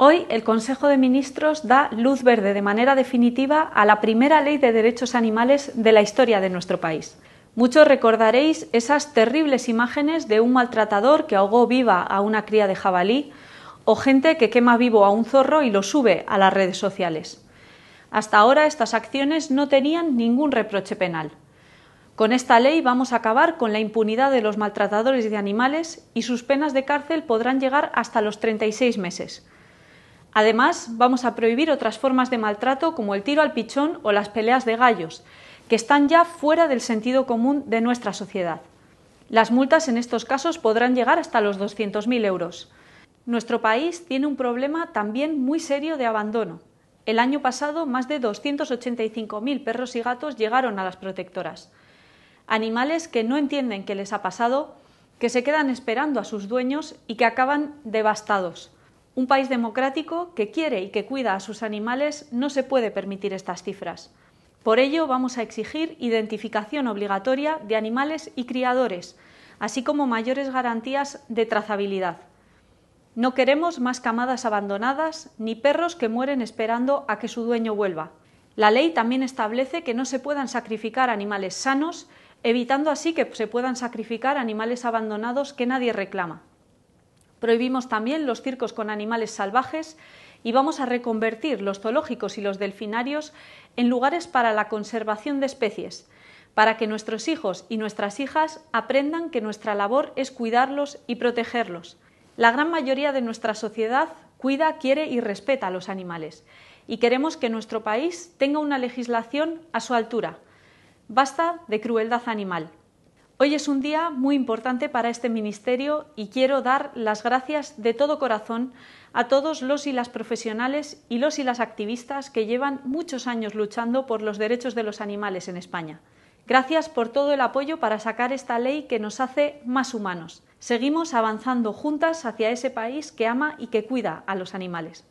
Hoy el Consejo de Ministros da luz verde de manera definitiva a la primera ley de derechos animales de la historia de nuestro país. Muchos recordaréis esas terribles imágenes de un maltratador que ahogó viva a una cría de jabalí o gente que quema vivo a un zorro y lo sube a las redes sociales. Hasta ahora estas acciones no tenían ningún reproche penal. Con esta ley vamos a acabar con la impunidad de los maltratadores de animales y sus penas de cárcel podrán llegar hasta los 36 meses. Además, vamos a prohibir otras formas de maltrato como el tiro al pichón o las peleas de gallos, que están ya fuera del sentido común de nuestra sociedad. Las multas en estos casos podrán llegar hasta los 200.000 euros. Nuestro país tiene un problema también muy serio de abandono. El año pasado, más de 285.000 perros y gatos llegaron a las protectoras. Animales que no entienden qué les ha pasado, que se quedan esperando a sus dueños y que acaban devastados. Un país democrático que quiere y que cuida a sus animales no se puede permitir estas cifras. Por ello, vamos a exigir identificación obligatoria de animales y criadores, así como mayores garantías de trazabilidad. No queremos más camadas abandonadas ni perros que mueren esperando a que su dueño vuelva. La ley también establece que no se puedan sacrificar animales sanos, evitando así que se puedan sacrificar animales abandonados que nadie reclama. Prohibimos también los circos con animales salvajes y vamos a reconvertir los zoológicos y los delfinarios en lugares para la conservación de especies, para que nuestros hijos y nuestras hijas aprendan que nuestra labor es cuidarlos y protegerlos. La gran mayoría de nuestra sociedad cuida, quiere y respeta a los animales y queremos que nuestro país tenga una legislación a su altura. Basta de crueldad animal. Hoy es un día muy importante para este Ministerio y quiero dar las gracias de todo corazón a todos los y las profesionales y los y las activistas que llevan muchos años luchando por los derechos de los animales en España. Gracias por todo el apoyo para sacar esta ley que nos hace más humanos. Seguimos avanzando juntas hacia ese país que ama y que cuida a los animales.